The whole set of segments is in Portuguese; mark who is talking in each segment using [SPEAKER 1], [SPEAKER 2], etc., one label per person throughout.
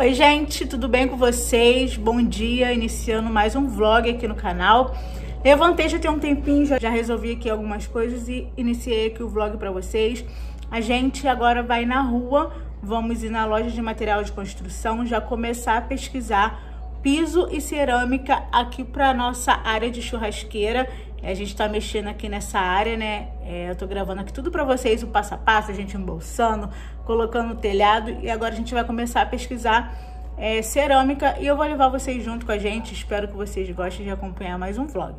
[SPEAKER 1] Oi gente, tudo bem com vocês? Bom dia, iniciando mais um vlog aqui no canal. Levantei já tem um tempinho, já, já resolvi aqui algumas coisas e iniciei aqui o vlog para vocês. A gente agora vai na rua, vamos ir na loja de material de construção, já começar a pesquisar piso e cerâmica aqui para nossa área de churrasqueira. A gente tá mexendo aqui nessa área, né? É, eu tô gravando aqui tudo para vocês, o passo a passo, a gente embolsando, colocando no telhado. E agora a gente vai começar a pesquisar é, cerâmica e eu vou levar vocês junto com a gente. Espero que vocês gostem de acompanhar mais um vlog.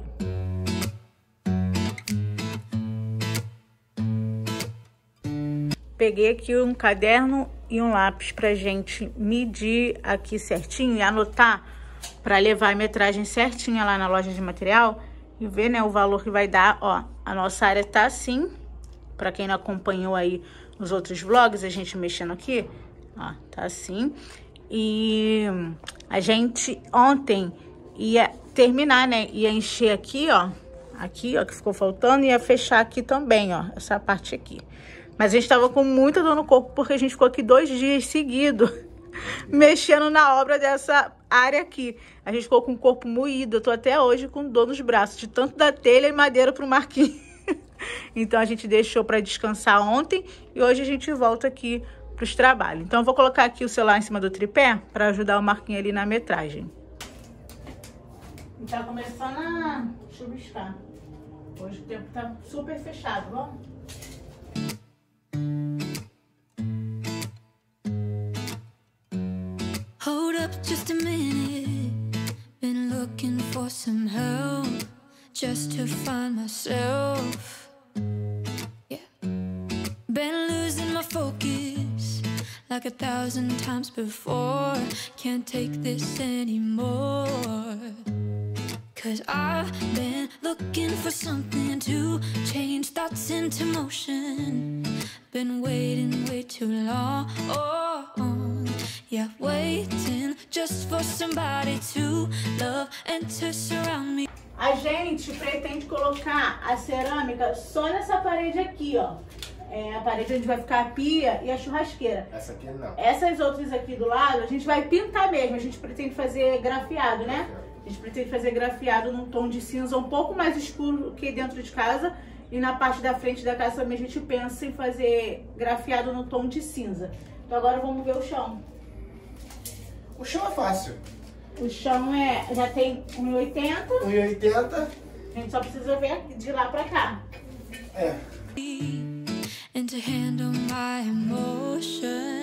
[SPEAKER 1] Peguei aqui um caderno e um lápis pra gente medir aqui certinho e anotar para levar a metragem certinha lá na loja de material e ver, né, o valor que vai dar. Ó, a nossa área tá assim, para quem não acompanhou aí nos outros vlogs, a gente mexendo aqui, ó, tá assim. E a gente ontem ia terminar, né, ia encher aqui, ó, aqui, ó, que ficou faltando, ia fechar aqui também, ó, essa parte aqui. Mas a gente tava com muita dor no corpo porque a gente ficou aqui dois dias seguidos mexendo na obra dessa área aqui. A gente ficou com o corpo moído. Eu tô até hoje com dor nos braços, de tanto da telha e madeira pro Marquinhos. então a gente deixou para descansar ontem e hoje a gente volta aqui pros trabalhos. Então eu vou colocar aqui o celular em cima do tripé para ajudar o Marquinhos ali na metragem. E tá começando a chuviscar. Hoje o tempo tá super fechado, vamos? Myself. Yeah. Been losing my focus like a thousand times before. Can't take this anymore. Cause I've been looking for something to change thoughts into motion. Been waiting way too long. Yeah, waiting just for somebody to love and to surround me. A gente pretende colocar a cerâmica só nessa parede aqui, ó. É a parede onde vai ficar a pia e a churrasqueira.
[SPEAKER 2] Essa aqui não.
[SPEAKER 1] Essas outras aqui do lado, a gente vai pintar mesmo. A gente pretende fazer grafiado, né? A gente pretende fazer grafiado num tom de cinza um pouco mais escuro que dentro de casa. E na parte da frente da casa também a gente pensa em fazer grafiado no tom de cinza. Então agora vamos ver o chão.
[SPEAKER 2] O chão é fácil.
[SPEAKER 1] O chão é, já tem 1,80.
[SPEAKER 2] 1,80.
[SPEAKER 1] A gente só precisa ver de lá pra cá.
[SPEAKER 2] É.
[SPEAKER 1] And to handle my emotions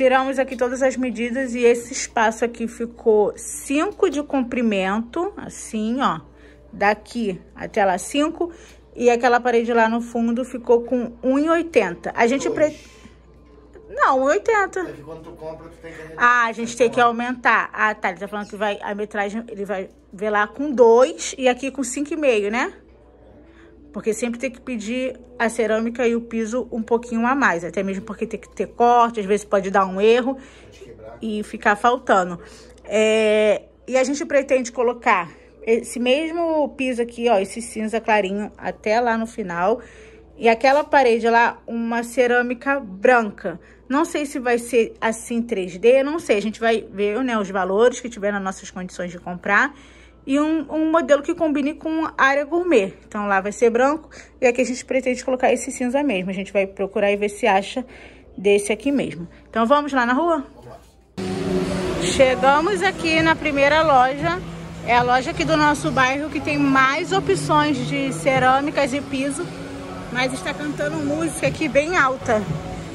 [SPEAKER 1] Tiramos aqui todas as medidas e esse espaço aqui ficou 5 de comprimento, assim, ó. Daqui até lá 5. E aquela parede lá no fundo ficou com 1,80. A gente... Pre... Não, 1,80. É quando tu compra, tu tem que... Ah, a gente tem que aumentar. Ah, tá. Ele tá falando que vai, a metragem, ele vai ver lá com 2 e aqui com 5,5, né? Porque sempre tem que pedir a cerâmica e o piso um pouquinho a mais. Até mesmo porque tem que ter corte, às vezes pode dar um erro e ficar faltando. É, e a gente pretende colocar esse mesmo piso aqui, ó, esse cinza clarinho até lá no final. E aquela parede lá, uma cerâmica branca. Não sei se vai ser assim 3D, não sei. A gente vai ver né, os valores que tiver nas nossas condições de comprar e um, um, modelo que combine com área gourmet. Então lá vai ser branco e aqui a gente pretende colocar esse cinza mesmo. A gente vai procurar e ver se acha desse aqui mesmo. Então vamos lá na rua? Chegamos aqui na primeira loja. É a loja aqui do nosso bairro que tem mais opções de cerâmicas e piso. Mas está cantando música aqui bem alta.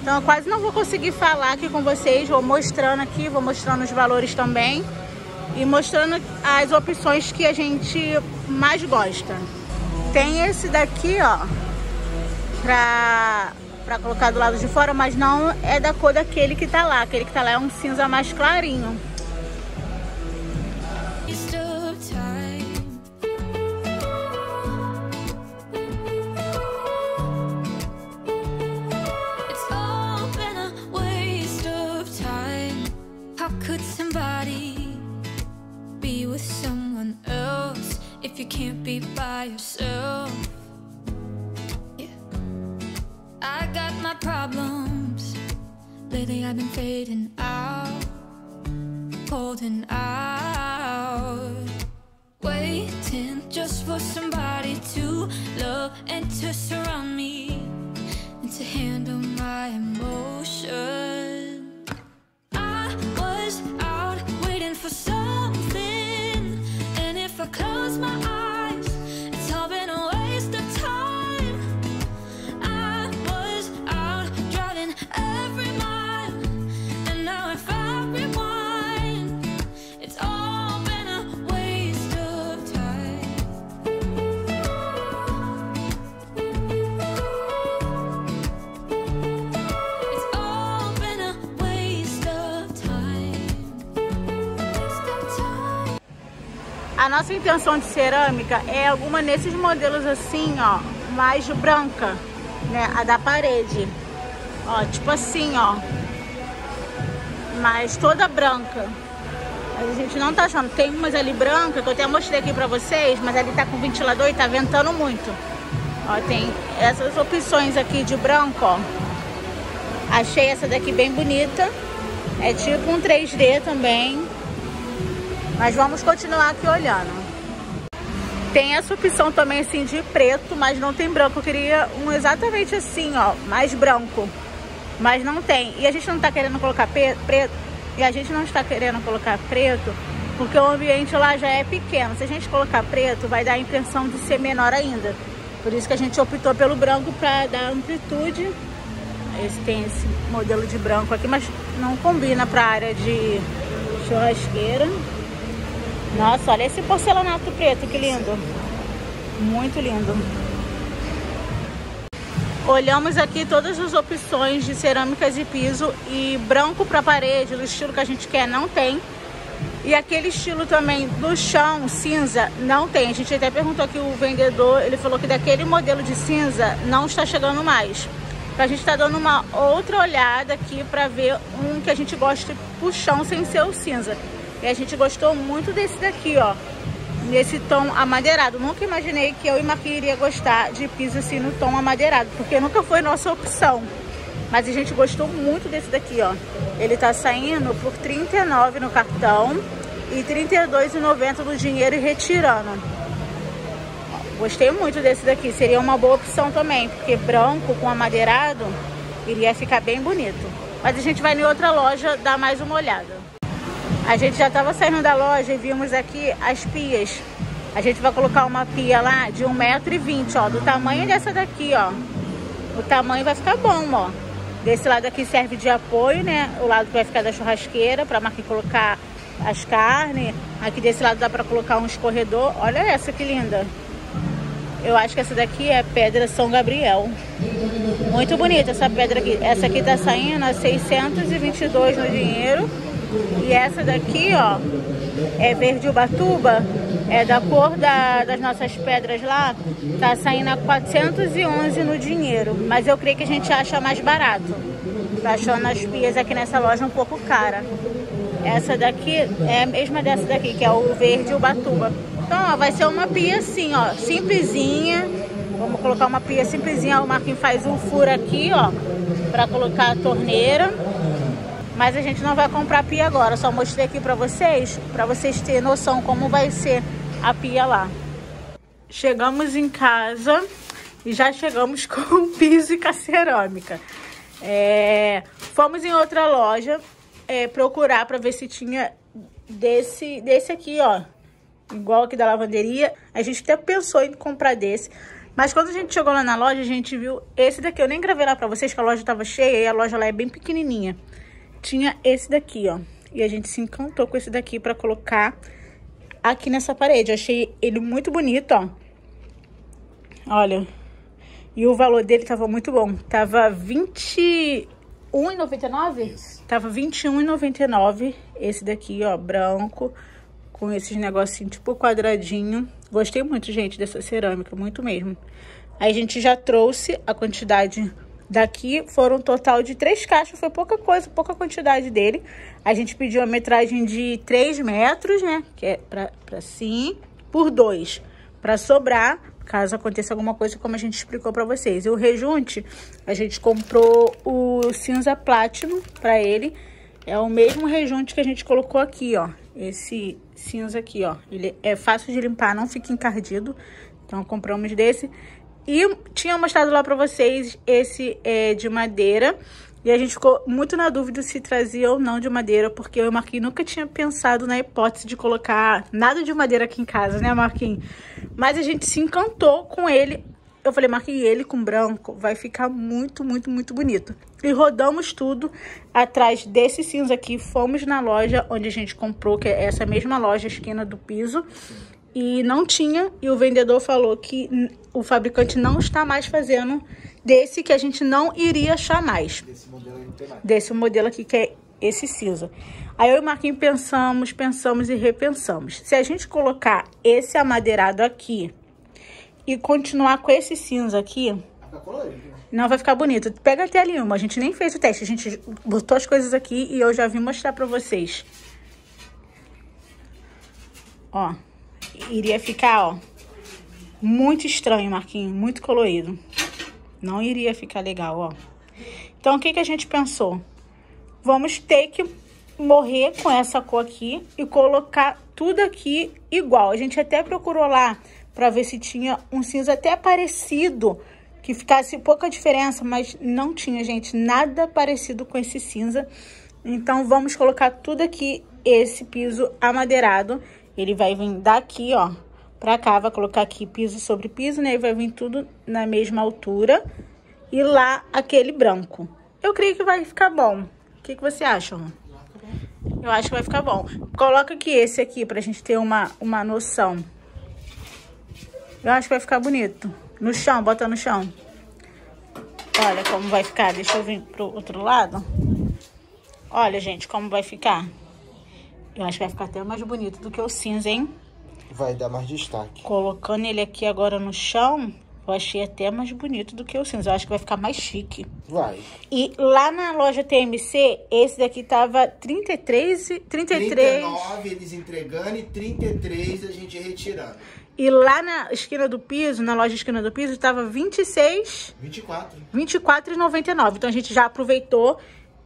[SPEAKER 1] Então eu quase não vou conseguir falar aqui com vocês. Vou mostrando aqui, vou mostrando os valores também e mostrando as opções que a gente mais gosta. Tem esse daqui, ó, pra, pra colocar do lado de fora, mas não é da cor daquele que tá lá. Aquele que tá lá é um cinza mais clarinho.
[SPEAKER 3] someone else if you can't be by yourself. Yeah. I got my problems. Lately I've been fading out, holding out, waiting just for somebody to love and to surround me and to handle my emotions. A
[SPEAKER 1] nossa intenção de cerâmica é alguma nesses modelos assim, ó, mais branca, né? A da parede. Ó, tipo assim, ó. Mas toda branca. Mas a gente não tá achando. Tem umas ali branca que eu até mostrei aqui pra vocês, mas ali tá com ventilador e tá ventando muito. Ó, tem essas opções aqui de branco, ó. Achei essa daqui bem bonita. É tipo um 3D também. Mas vamos continuar aqui olhando. Tem essa opção também assim de preto, mas não tem branco. Eu queria um exatamente assim, ó, mais branco. Mas não tem. E a gente não tá querendo colocar preto. E a gente não está querendo colocar preto porque o ambiente lá já é pequeno. Se a gente colocar preto, vai dar a impressão de ser menor ainda. Por isso que a gente optou pelo branco para dar amplitude. Esse tem esse modelo de branco aqui, mas não combina para a área de churrasqueira. Nossa, olha esse porcelanato preto, que lindo. Muito lindo. Olhamos aqui todas as opções de cerâmicas de piso e branco para parede, do estilo que a gente quer, não tem. E aquele estilo também do chão, cinza, não tem. A gente até perguntou aqui o vendedor, ele falou que daquele modelo de cinza não está chegando mais. Então a gente está dando uma outra olhada aqui para ver um que a gente gosta pro chão sem ser o cinza. E a gente gostou muito desse daqui, ó. Nesse tom amadeirado. Nunca imaginei que eu e Marquinhos iria gostar de piso assim no tom amadeirado, porque nunca foi nossa opção. Mas a gente gostou muito desse daqui, ó. Ele tá saindo por R$ 39 no cartão e R$ 32,90 do dinheiro e retirando. Gostei muito desse daqui. Seria uma boa opção também, porque branco com amadeirado iria ficar bem bonito. Mas a gente vai em outra loja dar mais uma olhada. A gente já estava saindo da loja e vimos aqui as pias. A gente vai colocar uma pia lá de 1,20m, ó, do tamanho dessa daqui, ó. O tamanho vai ficar bom, ó. Desse lado aqui serve de apoio, né? O lado que vai ficar da churrasqueira, pra Marquinhos colocar as carnes. Aqui desse lado dá pra colocar um escorredor. Olha essa que linda. Eu acho que essa daqui é pedra São Gabriel. Muito bonita essa pedra aqui. Essa aqui tá saindo a 622 no dinheiro. E essa daqui, ó, é verde ubatuba. É da cor da- das nossas pedras lá. Tá saindo a 411 no dinheiro. Mas eu creio que a gente acha mais barato. Tô achando as pias aqui nessa loja um pouco cara. Essa daqui é a mesma dessa daqui, que é o verde ubatuba. Então, ó, vai ser uma pia assim, ó, simplesinha. Vamos colocar uma pia simplesinha. O Marquinhos faz um furo aqui, ó, pra colocar a torneira. Mas a gente não vai comprar pia agora. Só mostrei aqui pra vocês, pra vocês terem noção como vai ser a pia lá. Chegamos em casa e já chegamos com piso e com cerâmica. É, fomos em outra loja é, procurar pra ver se tinha desse, desse aqui, ó. Igual aqui da lavanderia. A gente até pensou em comprar desse. Mas quando a gente chegou lá na loja, a gente viu esse daqui. Eu nem gravei lá pra vocês que a loja tava cheia e a loja lá é bem pequenininha. Tinha esse daqui, ó. E a gente se encantou com esse daqui pra colocar aqui nessa parede. Eu achei ele muito bonito, ó. Olha. E o valor dele tava muito bom. Tava R$ 21,99? Tava R$ 21,99 esse daqui, ó, branco. Com esses negocinhos tipo quadradinho. Gostei muito, gente, dessa cerâmica. Muito mesmo. Aí a gente já trouxe a quantidade daqui. Foram um total de três caixas. Foi pouca coisa, pouca quantidade dele. A gente pediu a metragem de 3 metros, né? Que é pra, pra sim. Por 2. Pra sobrar. caso aconteça alguma coisa, como a gente explicou pra vocês. E o rejunte, a gente comprou o cinza Platinum pra ele. É o mesmo rejunte que a gente colocou aqui, ó. Esse cinza aqui, ó. Ele é fácil de limpar, não fica encardido. Então, compramos desse. E tinha mostrado lá pra vocês esse é de madeira. E a gente ficou muito na dúvida se trazia ou não de madeira, porque eu e o Marquinhos nunca tinha pensado na hipótese de colocar nada de madeira aqui em casa, né, Marquinhos? Mas a gente se encantou com ele. Eu falei, Marquinhos, ele com branco vai ficar muito, muito, muito bonito. E rodamos tudo atrás desse cinza aqui. Fomos na loja onde a gente comprou, que é essa mesma loja, esquina do piso. E não tinha, e o vendedor falou que o fabricante não está mais fazendo desse que a gente não iria achar mais.
[SPEAKER 2] Desse modelo.
[SPEAKER 1] Desse modelo aqui, que é esse cinza. Aí eu e o Marquinhos pensamos, pensamos e repensamos. Se a gente colocar esse amadeirado aqui e continuar com esse cinza aqui,
[SPEAKER 2] né?
[SPEAKER 1] não vai ficar bonito. Pega até ali uma, a gente nem fez o teste. A gente botou as coisas aqui e eu já vim mostrar pra vocês. Ó, iria ficar, ó, muito estranho, Marquinhos, muito colorido. Não iria ficar legal, ó. Então, o que, que a gente pensou? Vamos ter que morrer com essa cor aqui e colocar tudo aqui igual. A gente até procurou lá pra ver se tinha um cinza até parecido, que ficasse pouca diferença, mas não tinha, gente, nada parecido com esse cinza. Então, vamos colocar tudo aqui, esse piso amadeirado. Ele vai vir daqui, ó, pra cá, vai colocar aqui piso sobre piso, né? E vai vir tudo na mesma altura. E lá, aquele branco. Eu creio que vai ficar bom. O que, que você acha, Ron? Eu acho que vai ficar bom. Coloca aqui esse aqui pra gente ter uma, uma noção. Eu acho que vai ficar bonito. No chão, bota no chão. Olha como vai ficar. Deixa eu vir pro outro lado. Olha, gente, como vai ficar. Eu acho que vai ficar até mais bonito do que o cinza, hein?
[SPEAKER 2] Vai dar mais destaque.
[SPEAKER 1] Colocando ele aqui agora no chão, eu achei até mais bonito do que o cinza. Eu acho que vai ficar mais chique.
[SPEAKER 2] Vai.
[SPEAKER 1] E lá na loja TMC, esse daqui tava 33, e- 33.
[SPEAKER 2] 39 eles entregando e 33 a gente retirando.
[SPEAKER 1] E lá na esquina do piso, na loja esquina do piso, tava 26,
[SPEAKER 2] 24.
[SPEAKER 1] 24,99. Então a gente já aproveitou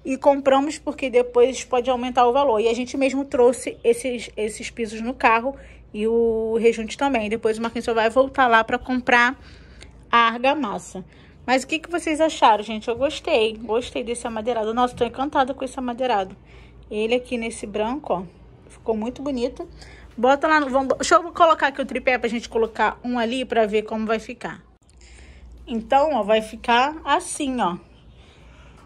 [SPEAKER 1] e compramos porque depois pode aumentar o valor. E a gente mesmo trouxe esses, esses pisos no carro e o rejunte também. Depois o Marquinhos só vai voltar lá para comprar a argamassa. Mas o que, que vocês acharam, gente? Eu gostei. Gostei desse amadeirado. Nossa, tô encantada com esse amadeirado. Ele aqui nesse branco, ó. Ficou muito bonito. Bota lá no... Vamos, deixa eu colocar aqui o tripé pra gente colocar um ali pra ver como vai ficar. Então, ó, vai ficar assim, ó.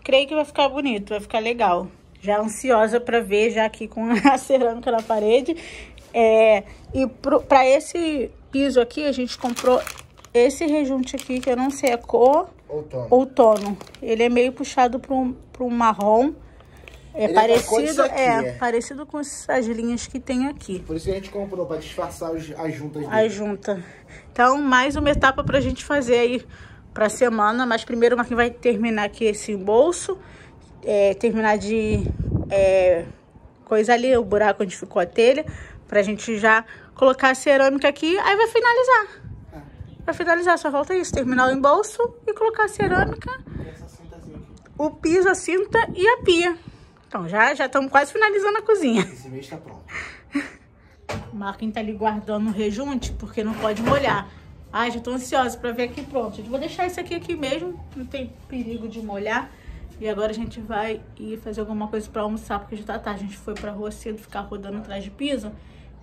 [SPEAKER 1] Creio que vai ficar bonito, vai ficar legal. Já ansiosa pra ver, já aqui com a cerâmica na parede. É, e pro, pra esse piso aqui, a gente comprou esse rejunte aqui, que eu não sei a cor,
[SPEAKER 2] Outono.
[SPEAKER 1] outono. Ele é meio puxado para um, pra um marrom. É
[SPEAKER 2] Ele é
[SPEAKER 1] parecido,
[SPEAKER 2] aqui,
[SPEAKER 1] é,
[SPEAKER 2] é.
[SPEAKER 1] parecido com as linhas que tem aqui.
[SPEAKER 2] Por isso que a gente comprou, pra disfarçar as juntas
[SPEAKER 1] A
[SPEAKER 2] dele.
[SPEAKER 1] junta. Então, mais uma etapa pra gente fazer aí pra semana. Mas primeiro o Marquinhos vai terminar aqui esse bolso. é, terminar de é, coisa ali, o buraco onde ficou a telha. Pra gente já colocar a cerâmica aqui. Aí vai finalizar. Vai finalizar, só falta isso. Terminar o embolso e colocar a cerâmica, o piso, a cinta e a pia. Então, já já estamos quase finalizando a cozinha.
[SPEAKER 2] Esse mês tá pronto.
[SPEAKER 1] O Marquinhos tá ali guardando o rejunte, porque não pode molhar. Ai, já tô ansiosa pra ver aqui pronto. Vou deixar isso aqui aqui mesmo, não tem perigo de molhar. E agora a gente vai ir fazer alguma coisa pra almoçar, porque já tá tarde. A gente foi pra rua cedo ficar rodando atrás de piso.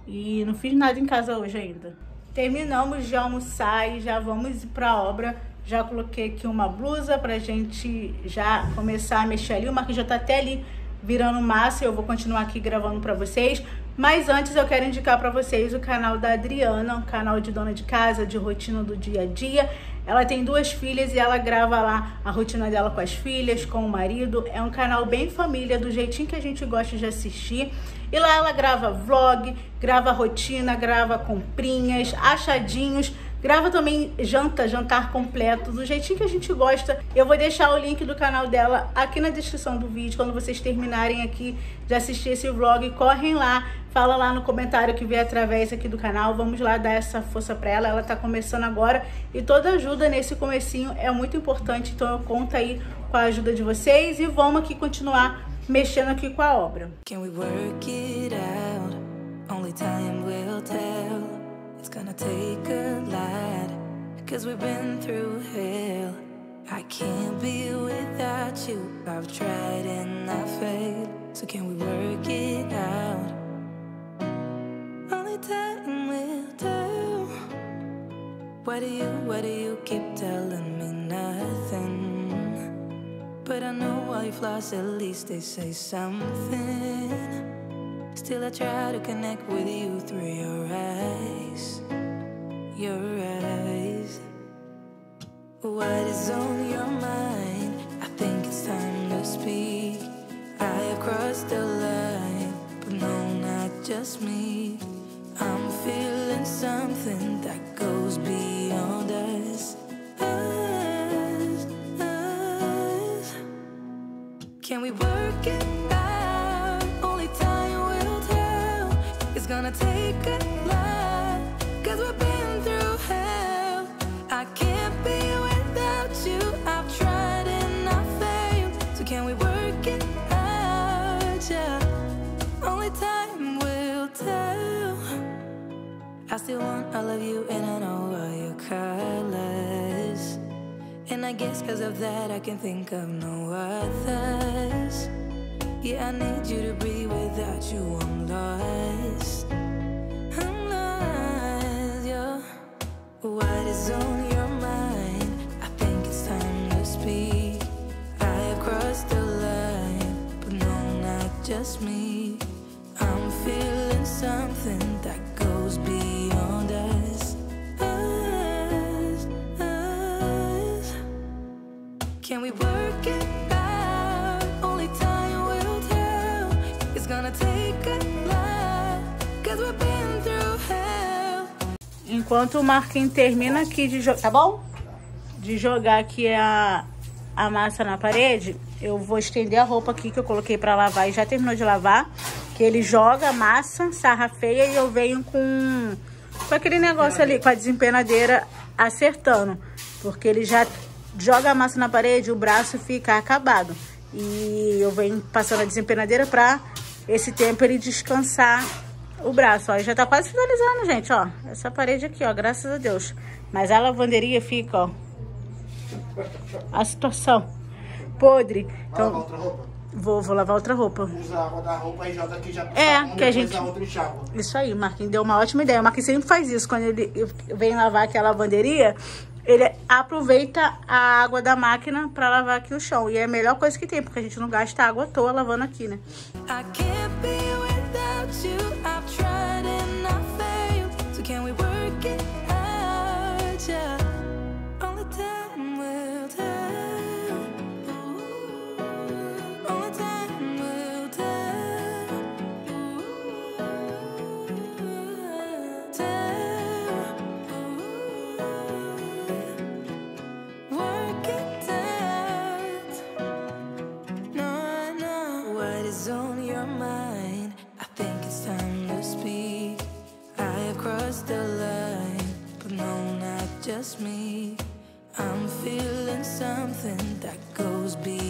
[SPEAKER 1] E não fiz nada em casa hoje ainda. Terminamos de almoçar e já vamos ir pra obra. Já coloquei aqui uma blusa pra gente já começar a mexer ali. O Marquinhos já tá até ali virando massa. Eu vou continuar aqui gravando pra vocês. Mas antes eu quero indicar pra vocês o canal da Adriana, um canal de dona de casa, de rotina do dia a dia. Ela tem duas filhas e ela grava lá a rotina dela com as filhas, com o marido. É um canal bem família, do jeitinho que a gente gosta de assistir. E lá ela grava vlog, grava rotina, grava comprinhas, achadinhos, Grava também janta, jantar completo, do jeitinho que a gente gosta. Eu vou deixar o link do canal dela aqui na descrição do vídeo. Quando vocês terminarem aqui de assistir esse vlog, correm lá, fala lá no comentário que veio através aqui do canal. Vamos lá dar essa força pra ela. Ela tá começando agora e toda ajuda nesse comecinho é muito importante. Então eu conto aí com a ajuda de vocês e vamos aqui continuar mexendo aqui com a obra.
[SPEAKER 4] Can we work it out? Cause we've been through hell. I can't be without you. I've tried and I failed. So can we work it out? Only time will tell. Why do you, why do you keep telling me nothing? But I know all your flaws, at least they say something. Still, I try to connect with you through your eyes. Your eyes. What is on your mind? I think it's time to speak. I have crossed the line, but no, not just me. I'm feeling something that goes beyond us. Us, us. Can we work it out? Only time will tell. It's gonna take a all of you and I know all your colors. And I guess cause of that I can think of no others. Yeah, I need you to breathe without you, I'm lost. I'm lost, yeah. What is on your mind? I think it's time to speak. I have crossed the line, but no, not just me. I'm feeling something that goes beyond
[SPEAKER 1] Enquanto o Marquinhos termina aqui de jogar, tá bom? De jogar aqui a, a massa na parede, eu vou estender a roupa aqui que eu coloquei pra lavar e já terminou de lavar. Que ele joga a massa, sarra feia e eu venho com, com aquele negócio ali, com a desempenadeira acertando. Porque ele já joga a massa na parede, o braço fica acabado. E eu venho passando a desempenadeira pra esse tempo ele descansar o braço, ó. Já tá quase finalizando, gente, ó. Essa parede aqui, ó, graças a Deus. Mas a lavanderia fica, ó. A situação. Podre.
[SPEAKER 2] Vai lavar
[SPEAKER 1] Então,
[SPEAKER 2] outra roupa?
[SPEAKER 1] vou, vou lavar outra roupa.
[SPEAKER 2] Usa a água da roupa e joga aqui já pro
[SPEAKER 1] É, que a gente-
[SPEAKER 2] a outra enxágua.
[SPEAKER 1] Isso aí, o Marquinhos deu uma ótima ideia. O Marquinhos sempre faz isso. Quando ele vem lavar aqui a lavanderia, ele aproveita a água da máquina pra lavar aqui o chão. E é a melhor coisa que tem, porque a gente não gasta água à toa lavando aqui, né?
[SPEAKER 4] I can't be without you. I've tried me. I'm feeling something that goes beyond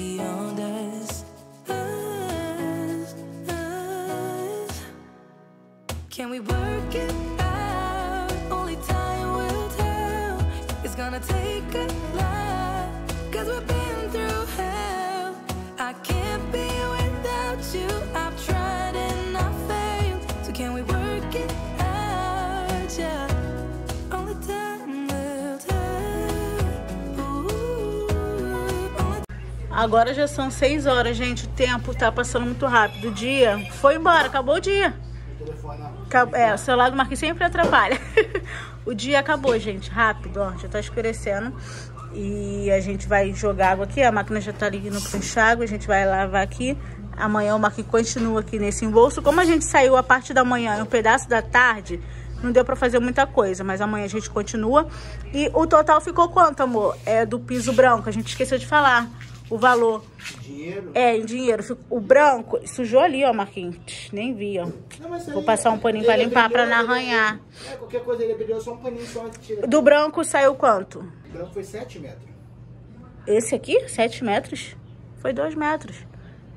[SPEAKER 1] Agora já são 6 horas, gente. O tempo tá passando muito rápido. O dia foi embora, acabou o dia. Acab- É, o celular do Marquinhos sempre atrapalha. o dia acabou, gente. Rápido, ó. Já tá escurecendo. E a gente vai jogar água aqui. A máquina já tá ali no enxágue. A gente vai lavar aqui. Amanhã o Marquinhos continua aqui nesse embolso. Como a gente saiu a parte da manhã e um pedaço da tarde, não deu pra fazer muita coisa, mas amanhã a gente continua. E o total ficou quanto, amor? É do piso branco, a gente esqueceu de falar o valor.
[SPEAKER 2] Dinheiro.
[SPEAKER 1] É, em dinheiro. O branco sujou ali, ó, Marquinhos. Nem vi, ó.
[SPEAKER 2] Não,
[SPEAKER 1] Vou passar um paninho pra
[SPEAKER 2] ele
[SPEAKER 1] limpar, pra
[SPEAKER 2] brilhou,
[SPEAKER 1] não
[SPEAKER 2] ele-
[SPEAKER 1] arranhar.
[SPEAKER 2] É, qualquer coisa ele brilhou, só um paninho só tira.
[SPEAKER 1] Do branco saiu quanto?
[SPEAKER 2] O branco foi 7 metros.
[SPEAKER 1] Esse aqui? 7 metros? Foi 2 metros.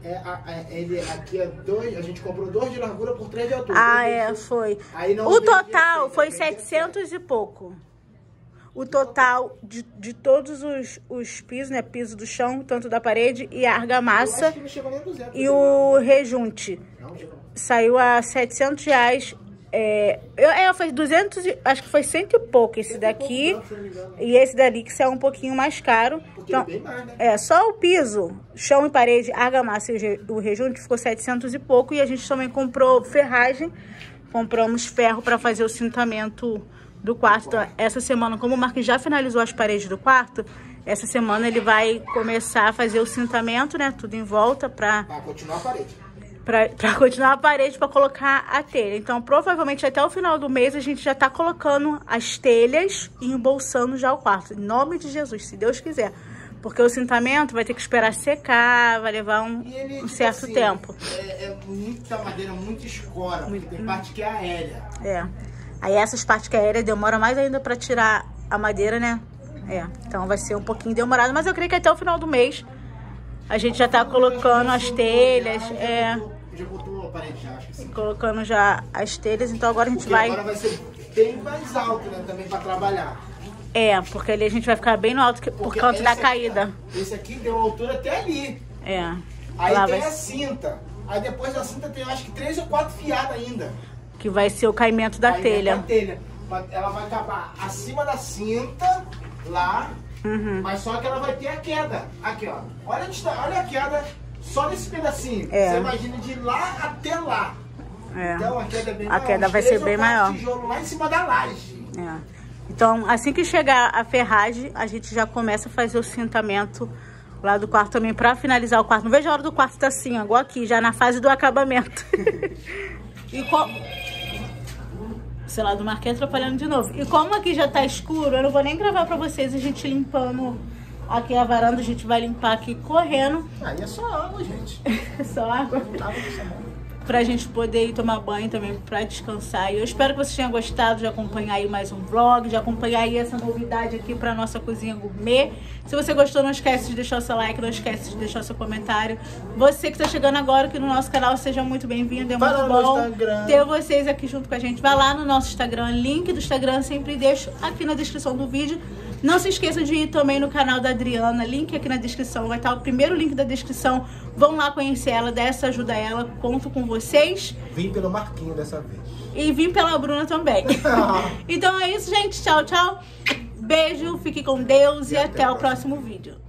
[SPEAKER 2] É, a, a- ele aqui é dois, a gente comprou dois de largura por três de altura.
[SPEAKER 1] Ah, é, foi.
[SPEAKER 2] Aí não
[SPEAKER 1] O total
[SPEAKER 2] 16,
[SPEAKER 1] foi
[SPEAKER 2] aí veio
[SPEAKER 1] 700 e pouco. O total de, de todos os, os pisos, né? Piso do chão, tanto da parede e a
[SPEAKER 2] Eu
[SPEAKER 1] argamassa
[SPEAKER 2] acho que não chegou nem a 200.
[SPEAKER 1] e o rejunte.
[SPEAKER 2] Não, chegou.
[SPEAKER 1] Saiu a 700 reais. É, eu, é, foi 200, e- acho que foi cento e pouco esse daqui.
[SPEAKER 2] Eu.
[SPEAKER 1] E esse dali que saiu um pouquinho mais caro. Então,
[SPEAKER 2] é né?
[SPEAKER 1] é, só o piso, chão e parede, argamassa e o rejunte ficou 700 e pouco. E a gente também comprou ferragem. Compramos ferro para fazer o cintamento do quarto. Então, essa semana, como o Marquinhos já finalizou as paredes do quarto, essa semana ele vai começar a fazer o cintamento, né? Tudo em volta para
[SPEAKER 2] Pra continuar a parede.
[SPEAKER 1] pra, pra continuar a parede para colocar a telha. Então, provavelmente até o final do mês a gente já tá colocando as telhas e embolsando já o quarto. Em nome de Jesus, se Deus quiser. Porque o cintamento vai ter que esperar secar, vai levar um,
[SPEAKER 2] ele,
[SPEAKER 1] um
[SPEAKER 2] tipo
[SPEAKER 1] certo
[SPEAKER 2] assim,
[SPEAKER 1] tempo.
[SPEAKER 2] É, é muita madeira, muito escora, porque tem parte que é aérea.
[SPEAKER 1] É. Aí essas partes que é aérea demora mais ainda para tirar a madeira, né? É. Então vai ser um pouquinho demorado, mas eu creio que até o final do mês a gente já tá colocando as telhas, é,
[SPEAKER 2] Já botou a parede já, acho que sim.
[SPEAKER 1] colocando já as telhas. Então agora a gente vai
[SPEAKER 2] agora vai ser bem mais alto, né, também pra trabalhar.
[SPEAKER 1] É, porque ali a gente vai ficar bem no alto por conta da caída.
[SPEAKER 2] Esse aqui deu altura até ali.
[SPEAKER 1] É.
[SPEAKER 2] Aí tem a cinta. Aí depois da cinta tem acho que três ou quatro fiadas ainda.
[SPEAKER 1] Que vai ser o caimento da
[SPEAKER 2] vem
[SPEAKER 1] telha.
[SPEAKER 2] a telha. Ela vai acabar acima da cinta, lá,
[SPEAKER 1] Uhum.
[SPEAKER 2] mas só que ela vai ter a queda. Aqui, ó. Olha, a olha a queda só nesse pedacinho.
[SPEAKER 1] É.
[SPEAKER 2] Você imagina de lá até lá.
[SPEAKER 1] É.
[SPEAKER 2] Então a queda é bem
[SPEAKER 1] A
[SPEAKER 2] maior.
[SPEAKER 1] queda vai ser bem maior.
[SPEAKER 2] tijolo lá em cima da laje.
[SPEAKER 1] É. Então, assim que chegar a ferragem, a gente já começa a fazer o cintamento lá do quarto também pra finalizar o quarto. Não vejo a hora do quarto tá assim, ó, igual aqui, já na fase do acabamento. e qual... Sei lá, do Marquês atrapalhando de novo. E como aqui já tá escuro, eu não vou nem gravar pra vocês a gente limpando aqui a varanda. A gente vai limpar aqui correndo.
[SPEAKER 2] Aí é só água, gente.
[SPEAKER 1] Só água.
[SPEAKER 2] Água do sabão.
[SPEAKER 1] Pra gente poder ir tomar banho também, pra descansar. E eu espero que vocês tenham gostado de acompanhar aí mais um vlog, de acompanhar aí essa novidade aqui pra nossa cozinha gourmet. Se você gostou, não esquece de deixar o seu like, não esquece de deixar o seu comentário. Você que tá chegando agora aqui no nosso canal, seja muito bem-vindo, é
[SPEAKER 2] Vai
[SPEAKER 1] muito bom
[SPEAKER 2] Instagram.
[SPEAKER 1] ter vocês aqui junto com a gente. Vai lá no nosso Instagram, link do Instagram sempre deixo aqui na descrição do vídeo. Não se esqueça de ir também no canal da Adriana, link aqui na descrição, vai estar o primeiro link da descrição. Vão lá conhecer ela, dá essa ajuda a ela, conto com vocês.
[SPEAKER 2] Vim pelo Marquinho dessa vez.
[SPEAKER 1] E vim pela Bruna também. então é isso, gente. Tchau, tchau. Beijo, fique com Deus e,
[SPEAKER 2] E até
[SPEAKER 1] até o próximo vídeo.